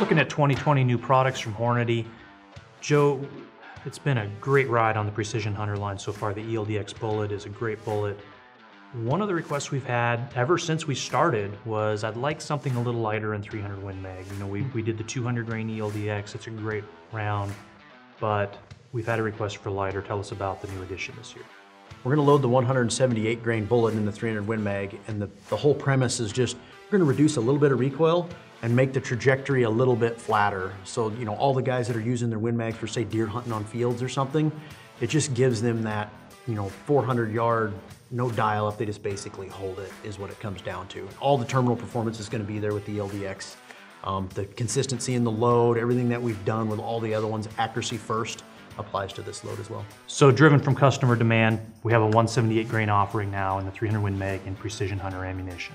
looking at 2020 new products from Hornady, Joe, it's been a great ride on the Precision Hunter line so far. The ELDX bullet is a great bullet. One of the requests we've had ever since we started was I'd like something a little lighter in 300 Win Mag. You know, we, we did the 200 grain ELDX, it's a great round, but we've had a request for lighter. Tell us about the new addition this year. We're gonna load the 178 grain bullet in the 300 Win Mag, and the, the whole premise is just, we're gonna reduce a little bit of recoil and make the trajectory a little bit flatter. So, you know, all the guys that are using their Win Mags for say deer hunting on fields or something, it just gives them that, you know, 400 yard, no dial up, they just basically hold it is what it comes down to. All the terminal performance is gonna be there with the ELDX. Um, the consistency in the load, everything that we've done with all the other ones, accuracy first, applies to this load as well. So driven from customer demand, we have a 178 grain offering now in the 300 Win Mag and Precision Hunter ammunition.